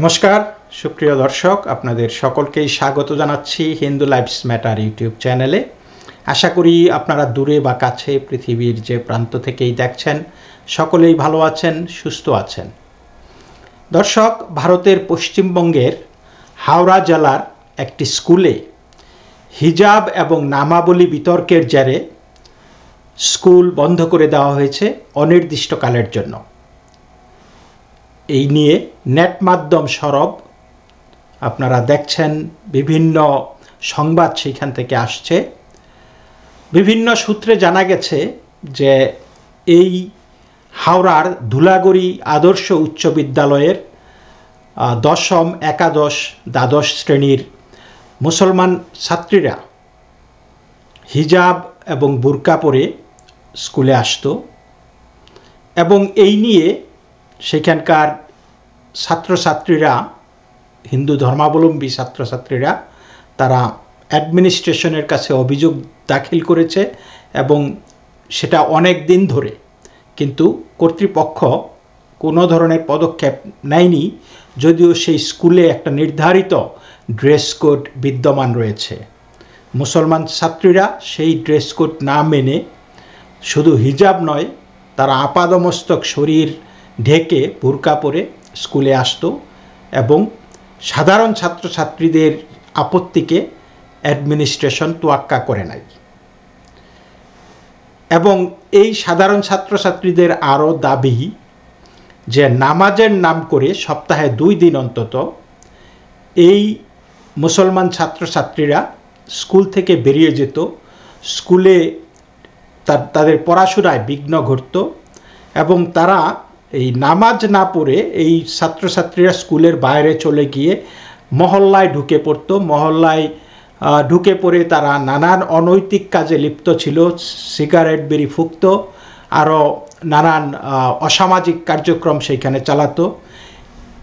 নমস্কার, সুপ্রিয় দর্শক, আপনাদের সকলকেই স্বাগত জানাচ্ছি হিন্দু লাইফস ম্যাটার ইউটিউব চ্যানেলে। আশা করি আপনারা দূরে বা কাছে পৃথিবীর যে প্রান্ত থেকেই দেখছেন, সকলেই ভালো আছেন, সুস্থ আছেন। দর্শক, ভারতের পশ্চিমবঙ্গের হাওড়া জেলার একটি স্কুলে হিজাব এবং নামাবলী বিতর্কের জেরে স্কুল বন্ধ করে দেওয়া হয়েছে অনির্দিষ্টকালের জন্য। এই নিয়ে নেট মাধ্যম সরব। আপনারা দেখছেন বিভিন্ন সংবাদ সেখান থেকে আসছে। বিভিন্ন সূত্রে জানা গেছে যে এই হাওড়ার ধুলাগড়ি আদর্শ উচ্চ বিদ্যালয়ের দশম, একাদশ, দ্বাদশ শ্রেণির মুসলমান ছাত্রীরা হিজাব এবং বুরকা পরে স্কুলে আসতো এবং এই নিয়ে সেখানকার ছাত্রছাত্রীরা, হিন্দু ধর্মাবলম্বী ছাত্রছাত্রীরা, তারা অ্যাডমিনিস্ট্রেশনের কাছে অভিযোগ দাখিল করেছে এবং সেটা অনেক দিন ধরে। কিন্তু কর্তৃপক্ষ কোনো ধরনের পদক্ষেপ নেয়নি, যদিও সেই স্কুলে একটা নির্ধারিত ড্রেস কোড বিদ্যমান রয়েছে। মুসলমান ছাত্রীরা সেই ড্রেস কোড না মেনে শুধু হিজাব নয়, তারা আপাদমস্তক শরীর ঢেকে বুরকা পরে স্কুলে আসতো এবং সাধারণ ছাত্রছাত্রীদের আপত্তিকে অ্যাডমিনিস্ট্রেশন তোয়াক্কা করে নাই। এবং এই সাধারণ ছাত্রছাত্রীদের আরও দাবি যে নামাজের নাম করে সপ্তাহে দুই দিন অন্তত এই মুসলমান ছাত্রছাত্রীরা স্কুল থেকে বেরিয়ে যেত, স্কুলে তাদের পড়াশোনায় বিঘ্ন ঘটত এবং তারা এই নামাজ না পড়ে এই ছাত্রছাত্রীরা স্কুলের বাইরে চলে গিয়ে মহল্লায় ঢুকে পড়তো। মহল্লায় ঢুকে পড়ে তারা নানান অনৈতিক কাজে লিপ্ত ছিল, সিগারেট বিড়ি ফুঁকত, আরও নানান অসামাজিক কার্যক্রম সেইখানে চালাতো।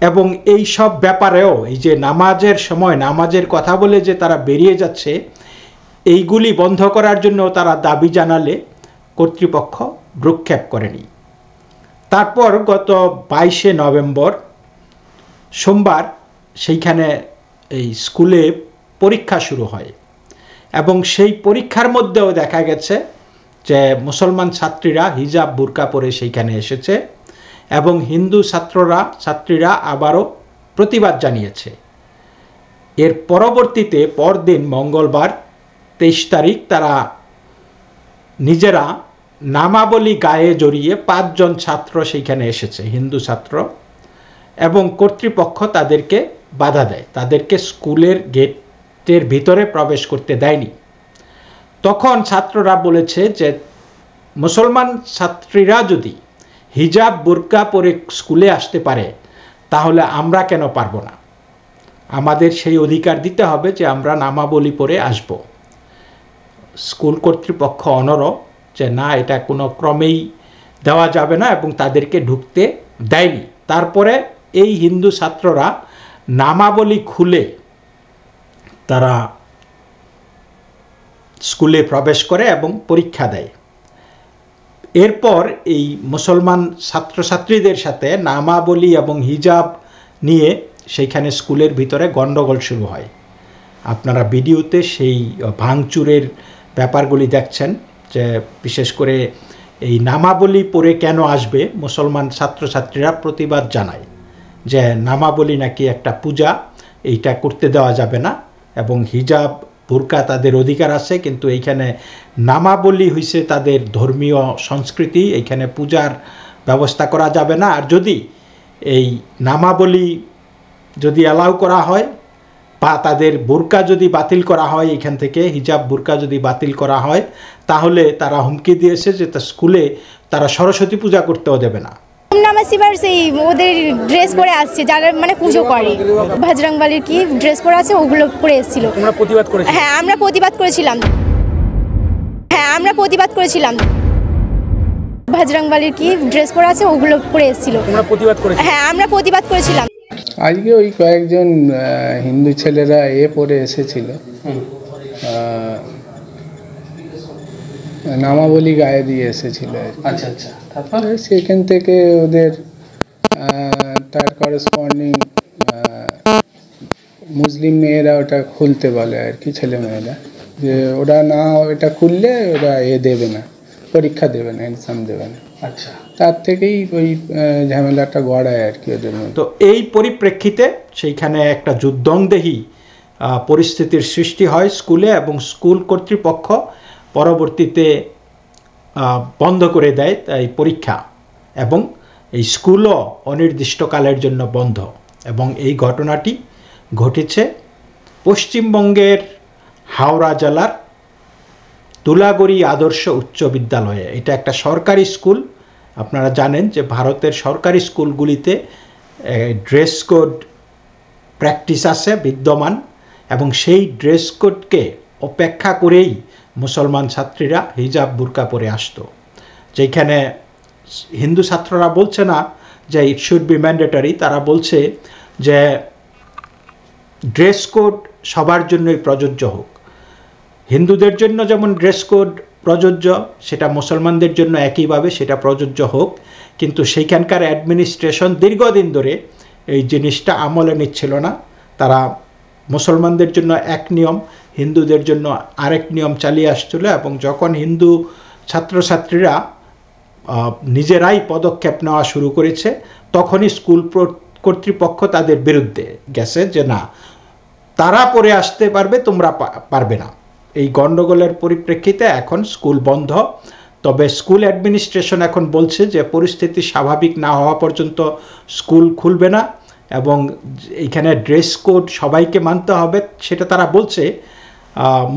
এবং এই সব ব্যাপারেও এই যে নামাজের সময়, নামাজের কথা বলে যে তারা বেরিয়ে যাচ্ছে, এইগুলি বন্ধ করার জন্য তারা দাবি জানালে কর্তৃপক্ষ ভ্রুক্ষেপ করেনি। তারপর গত বাইশে নভেম্বর সোমবার সেইখানে এই স্কুলে পরীক্ষা শুরু হয়। এবং সেই পরীক্ষার মধ্যেও দেখা গেছে যে মুসলমান ছাত্রীরা হিজাব বুরকা পরে সেইখানে এসেছে এবং হিন্দু ছাত্ররা, ছাত্রীরা আবারও প্রতিবাদ জানিয়েছে। এর পরবর্তীতে পরদিন মঙ্গলবার তেইশ তারিখ তারা নিজেরা নামাবলী গায়ে জড়িয়ে পাঁচজন ছাত্র সেইখানে এসেছে, হিন্দু ছাত্র, এবং কর্তৃপক্ষ তাদেরকে বাধা দেয়। তাদেরকে স্কুলের গেটের ভিতরে প্রবেশ করতে দেয়নি। তখন ছাত্ররা বলেছে যে, মুসলমান ছাত্রীরা যদি হিজাব বুরকা পরে স্কুলে আসতে পারে, তাহলে আমরা কেন পারব না? আমাদের সেই অধিকার দিতে হবে যে, আমরা নামাবলী পরে আসব। স্কুল কর্তৃপক্ষ অনর যে না, এটা কোনো ক্রমেই দেওয়া যাবে না এবং তাদেরকে ঢুকতে দেয়নি। তারপরে এই হিন্দু ছাত্ররা নামাবলী খুলে তারা স্কুলে প্রবেশ করে এবং পরীক্ষা দেয়। এরপর এই মুসলমান ছাত্রছাত্রীদের সাথে নামাবলী এবং হিজাব নিয়ে সেইখানে স্কুলের ভিতরে গণ্ডগোল শুরু হয়। আপনারা ভিডিওতে সেই ভাঙচুরের ব্যাপারগুলি দেখছেন। বিশেষ করে এই নামাবলী পরে কেন আসবে, মুসলমান ছাত্রছাত্রীরা প্রতিবাদ জানায় যে নামাবলী নাকি একটা পূজা, এইটা করতে দেওয়া যাবে না এবং হিজাব, বুরকা তাদের অধিকার আছে, কিন্তু এইখানে নামাবলী হইছে তাদের ধর্মীয় সংস্কৃতি, এইখানে পূজার ব্যবস্থা করা যাবে না। আর যদি এই নামাবলী যদি অ্যালাউ করা হয় বা তাদের বোরকা যদি বাতিল করা হয় এখান থেকে হিজাব বোরকা যদি বাতিল করা হয় তাহলে তারা হুমকি দিয়েছে যে তা স্কুলে তারা সরস্বতী পূজা করতেও দেবে না। সেই ওদের ড্রেস পরে আসছে যারা মানে পুজো করে। ভাজরাংবালির কি ড্রেস পরে আছে ওগুলো পরে এসেছিল। প্রতিবাদ করেছ হ্যাঁ আমরা প্রতিবাদ করেছিলাম। হ্যাঁ আমরা প্রতিবাদ করেছিলাম। ভাজরাংবালির কি ড্রেস পরে আছে ওগুলো পরে এসেছিল। প্রতিবাদ করেছ হ্যাঁ আমরা প্রতিবাদ করেছিলাম। আজকে ওই কয়েকজন হিন্দু ছেলেরা এ পরে এসেছিল। নামাবলী গায়ে দিয়ে এসেছিল। আচ্ছা আচ্ছা। তারপর? সেখান থেকে ওদের তার করসপন্ডিং মুসলিম মেয়েরা ওটা খুলতে বলে আর কি ছেলে মেয়েরা। যে ওরা না এটা খুললে ওরা এ দেবে না পরীক্ষা দেবে না এক্সাম দেবে না। আচ্ছা। তার থেকেই ওই ঝামেলাটা গড়ায় আর কি ওদের তো এই পরিপ্রেক্ষিতে সেইখানে একটা যুদ্ধংদেহী পরিস্থিতির সৃষ্টি হয় স্কুলে এবং স্কুল কর্তৃপক্ষ পরবর্তীতে বন্ধ করে দেয় এই পরীক্ষা এবং এই স্কুলও অনির্দিষ্টকালের জন্য বন্ধ এবং এই ঘটনাটি ঘটেছে পশ্চিমবঙ্গের হাওড়া জেলার তুলাগড়ি আদর্শ উচ্চ বিদ্যালয়ে। এটা একটা সরকারি স্কুল আপনারা জানেন যে ভারতের সরকারি স্কুলগুলিতে ড্রেস কোড প্র্যাকটিস আছে, বিদ্যমান, এবং সেই ড্রেস কোডকে অপেক্ষা করেই মুসলমান ছাত্রীরা হিজাব বুরকা পরে আসতো। যেখানে হিন্দু ছাত্ররা বলছে না যে ইট শুড বি ম্যান্ডেটারি তারা বলছে যে ড্রেস কোড সবার জন্যই প্রযোজ্য হোক। হিন্দুদের জন্য যেমন ড্রেস কোড প্রযোজ্য, সেটা মুসলমানদের জন্য একইভাবে সেটা প্রযোজ্য হোক, কিন্তু সেইখানকার অ্যাডমিনিস্ট্রেশন দীর্ঘদিন ধরে এই জিনিসটা আমলে নিচ্ছিল না। তারা মুসলমানদের জন্য এক নিয়ম, হিন্দুদের জন্য আরেক নিয়ম চালিয়ে আসছিল এবং যখন হিন্দু ছাত্রছাত্রীরা নিজেরাই পদক্ষেপ নেওয়া শুরু করেছে, তখনই স্কুল কর্তৃপক্ষ তাদের বিরুদ্ধে গেছে যে না, তারা পরে আসতে পারবে, তোমরা পারবে না। এই গণ্ডগোলের পরিপ্রেক্ষিতে এখন স্কুল বন্ধ। তবে স্কুল অ্যাডমিনিস্ট্রেশন এখন বলছে যে পরিস্থিতি স্বাভাবিক না হওয়া পর্যন্ত স্কুল খুলবে না এবং এইখানে ড্রেস কোড সবাইকে মানতে হবে সেটা তারা বলছে।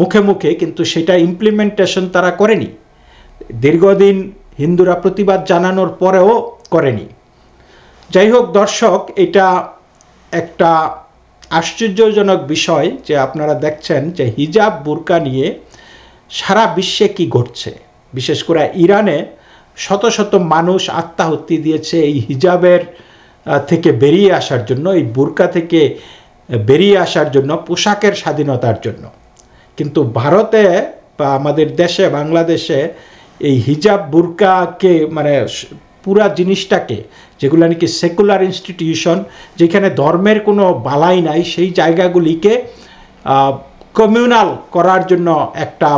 মুখে মুখে কিন্তু সেটা ইমপ্লিমেন্টেশন তারা করেনি। দীর্ঘদিন হিন্দুরা প্রতিবাদ জানানোর পরেও করেনি। যাই হোক দর্শক, এটা একটা আশ্চর্যজনক বিষয় যে আপনারা দেখছেন যে হিজাব বুরকা নিয়ে সারা বিশ্বে কি ঘটছে। বিশেষ করে ইরানে শত শত মানুষ আত্মাহত্যি দিয়েছে এই হিজাবের থেকে বেরিয়ে আসার জন্য, এই বুরকা থেকে বেরিয়ে আসার জন্য, পোশাকের স্বাধীনতার জন্য। কিন্তু ভারতে বা আমাদের দেশে, বাংলাদেশে এই হিজাব বুরকাকে মানে পুরা জিনিসটাকে যেগুলো নাকি সেকুলার ইনস্টিটিউশন যেখানে ধর্মের কোনো বালাই নাই, সেই জায়গাগুলিকে কমিউনাল করার জন্য একটা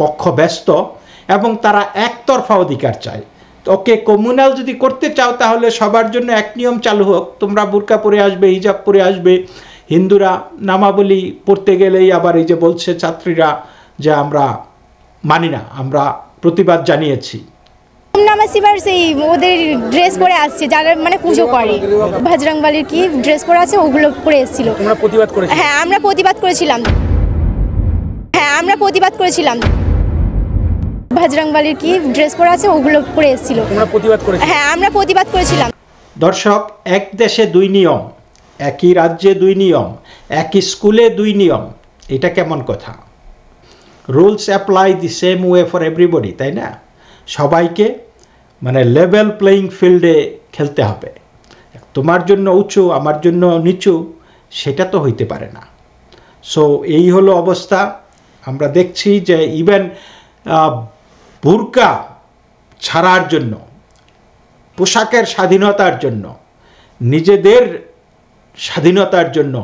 পক্ষ ব্যস্ত এবং তারা একতরফা অধিকার চায়। ওকে কমিউনাল যদি করতে চাও তাহলে সবার জন্য এক নিয়ম চালু হোক। তোমরা বুরকা পরে আসবে হিজাব পরে আসবে, হিন্দুরা নামাবলী পড়তে গেলেই আবার এই যে বলছে ছাত্রীরা যে আমরা মানি না, আমরা প্রতিবাদ জানিয়েছি। সেই ওদের ড্রেস পরে আসছে যারা মানে পুজো করে। ভাজরাংবালির কি ড্রেস পরে আছে ওগুলো পরে এসেছিল। তোমরা প্রতিবাদ করেছ হ্যাঁ আমরা প্রতিবাদ করেছিলাম। হ্যাঁ আমরা প্রতিবাদ করেছিলাম। ভাজরাংবালির কি ড্রেস পরে আছে ওগুলো পরে এসেছিল। তোমরা প্রতিবাদ করেছ হ্যাঁ আমরা প্রতিবাদ করেছিলাম। দর্শক এক দেশে দুই নিয়ম একই রাজ্যে দুই নিয়ম একই স্কুলে দুই নিয়ম এটা কেমন কথা? Rules apply the same way for everybody তাই না? সবাইকে মানে লেভেল প্লেয়িং ফিল্ডে খেলতে হবে। তোমার জন্য উঁচু, আমার জন্য নিচু, সেটা তো হইতে পারে না। সো এই হলো অবস্থা। আমরা দেখছি যে ইভেন বুরকা ছাড়ার জন্য, পোশাকের স্বাধীনতার জন্য, নিজেদের স্বাধীনতার জন্য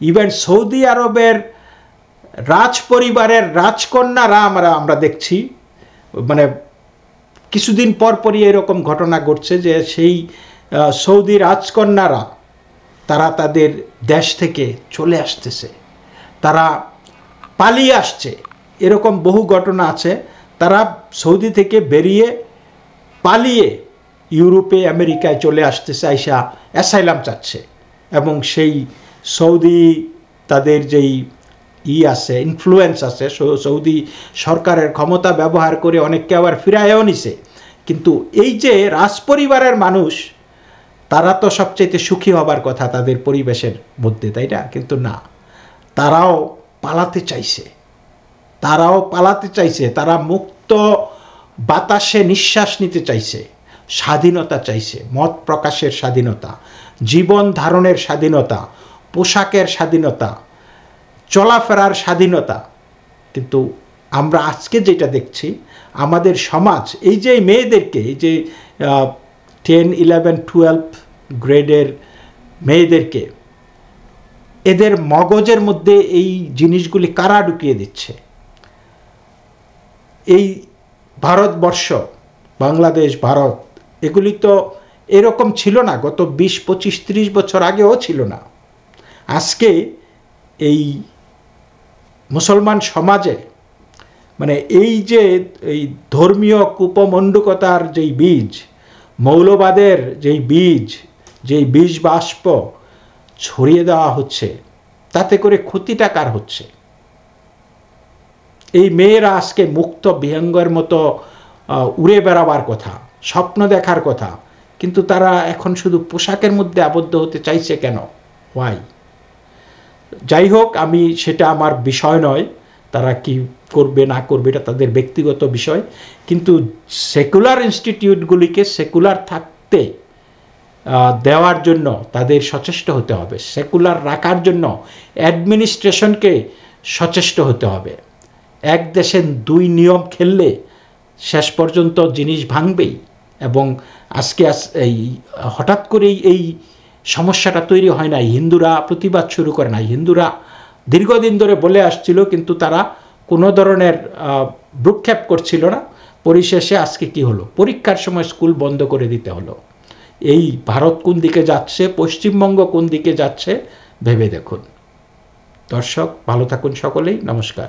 ইভেন সৌদি আরবের রাজ পরিবারের রাজকন্যারা আমরা আমরা দেখছি। মানে কিছুদিন পর পরই এরকম ঘটনা ঘটছে যে সেই সৌদি রাজকন্যারা, তারা তাদের দেশ থেকে চলে আসতেছে। তারা পালিয়ে আসছে। এরকম বহু ঘটনা আছে। তারা সৌদি থেকে বেরিয়ে পালিয়ে ইউরোপে, আমেরিকায় চলে আসতেছে, আইসা অ্যাসাইলাম চাচ্ছে। এবং সেই সৌদি তাদের যেই ই আছে ইনফ্লুয়েন্স আছে সৌদি সরকারের ক্ষমতা ব্যবহার করে অনেককে আবার ফিরায়ও নিছে। কিন্তু এই যে রাজপরিবারের মানুষ, তারা তো সবচেয়ে সুখী হবার কথা তাদের পরিবেশের মধ্যে, তাই না? কিন্তু না, তারাও পালাতে চাইছে। তারাও পালাতে চাইছে, তারা মুক্ত বাতাসে নিঃশ্বাস নিতে চাইছে, স্বাধীনতা চাইছে, মত প্রকাশের স্বাধীনতা, জীবন ধারণের স্বাধীনতা, পোশাকের স্বাধীনতা চলাফেরার স্বাধীনতা। কিন্তু আমরা আজকে যেটা দেখছি, আমাদের সমাজ, এই যে মেয়েদেরকে, এই যে টেন ইলেভেন টুয়েলভ গ্রেডের মেয়েদেরকে, এদের মগজের মধ্যে এই জিনিসগুলি কারা ঢুকিয়ে দিচ্ছে? এই ভারতবর্ষ, বাংলাদেশ, ভারত, এগুলি তো এরকম ছিল না, গত বিশ, পঁচিশ, ত্রিশ বছর আগেও ছিল না। আজকে এই মুসলমান সমাজে মানে এই যে, এই ধর্মীয় কুপমণ্ডুকতার যেই বীজ, মৌলবাদের যেই বীজ যেই বীজ বাষ্প ছড়িয়ে দেওয়া হচ্ছে, তাতে করে ক্ষতিটা কার হচ্ছে? এই মেয়েরা আজকে মুক্ত বিহঙ্গের মতো উড়ে বেড়াবার কথা, স্বপ্ন দেখার কথা, কিন্তু তারা এখন শুধু পোশাকের মধ্যে আবদ্ধ হতে চাইছে কেন? ওয়াই যাই হোক আমি সেটা আমার বিষয় নয়, তারা কি করবে, না করবে, এটা তাদের ব্যক্তিগত বিষয়। কিন্তু সেকুলার ইনস্টিটিউটগুলিকে সেকুলার থাকতে দেওয়ার জন্য তাদের সচেষ্ট হতে হবে। সেকুলার রাখার জন্য অ্যাডমিনিস্ট্রেশনকে সচেষ্ট হতে হবে। এক দেশে দুই নিয়ম খেললে শেষ পর্যন্ত জিনিস ভাঙবেই এবং আজকে এই হঠাৎ করেই এই সমস্যাটা তৈরি হয় নাই। হিন্দুরা প্রতিবাদ শুরু করে নাই। হিন্দুরা দীর্ঘদিন ধরে বলে আসছিল, কিন্তু তারা কোনো ধরনের ভ্রুক্ষেপ করছিল না। পরিশেষে আজকে কি হলো? পরীক্ষার সময় স্কুল বন্ধ করে দিতে হলো। এই ভারত কোন দিকে যাচ্ছে, পশ্চিমবঙ্গ কোন দিকে যাচ্ছে, ভেবে দেখুন। দর্শক, ভালো থাকুন সকলেই। নমস্কার।